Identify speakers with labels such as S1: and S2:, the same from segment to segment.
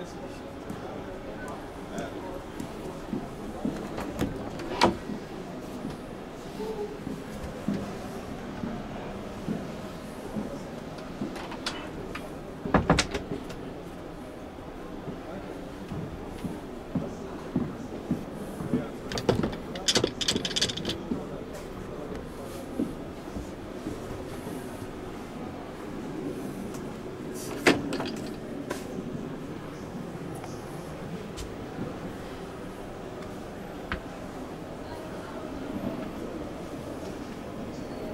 S1: Christmas.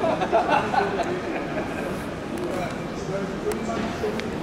S1: 車の人